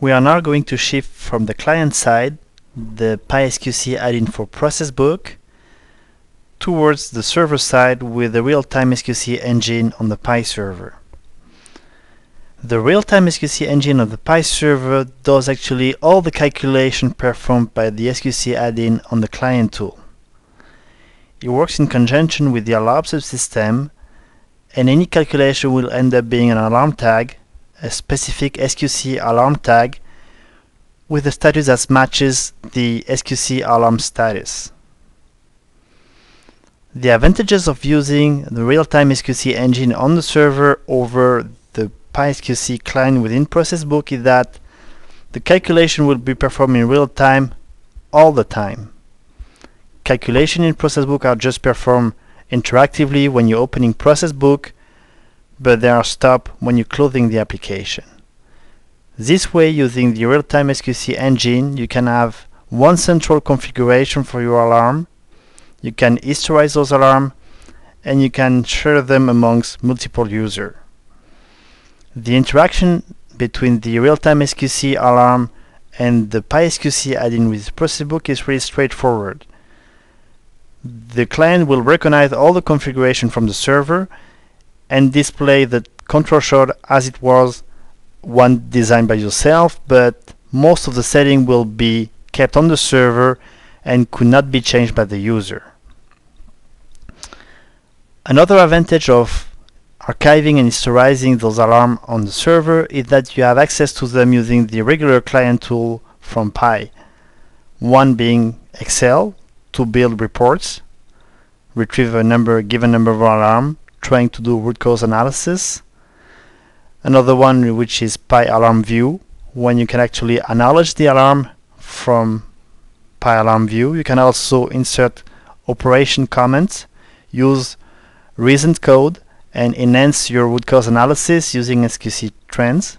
We are now going to shift from the client side, the PI SQC add-in for ProcessBook, towards the server side with the real-time SQC engine on the PI server. The real-time SQC engine of the PI server does actually all the calculation performed by the SQC add-in on the client tool. It works in conjunction with the alarm subsystem and any calculation will end up being an alarm tag, a specific SQC alarm tag with a status that matches the SQC alarm status. The advantages of using the real-time SQC engine on the server over the PI SQC client within ProcessBook is that the calculation will be performed in real time all the time. Calculation in ProcessBook are just performed interactively when you're opening ProcessBook, but they are stopped when you're closing the application. This way, using the real-time SQC engine, you can have one central configuration for your alarm, you can historize those alarms, and you can share them amongst multiple users. The interaction between the real-time SQC alarm and the PI SQC add-in with ProcessBook is really straightforward. The client will recognize all the configuration from the server and display the control chart as it was one designed by yourself, but most of the setting will be kept on the server and could not be changed by the user. Another advantage of archiving and historizing those alarms on the server is that you have access to them using the regular client tool from PI. One being Excel to build reports, retrieve a number, given number of alarm, trying to do root cause analysis. Another one which is PI AlarmView, when you can actually acknowledge the alarm from PI AlarmView. You can also insert operation comments, use recent code, and enhance your root cause analysis using SQC trends.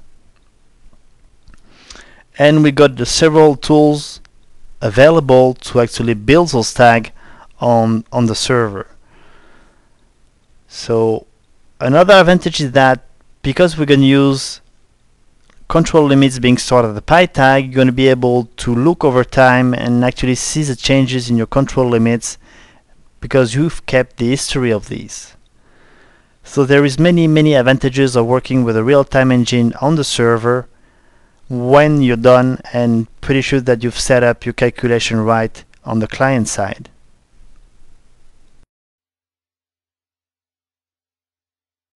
And we got the several tools available to actually build those tags on, on the server. So another advantage is that because we're going to use control limits being stored at the PI tag, you're going to be able to look over time and actually see the changes in your control limits because you've kept the history of these. So there is many, many advantages of working with a real-time engine on the server when you're done and pretty sure that you've set up your calculation right on the client side.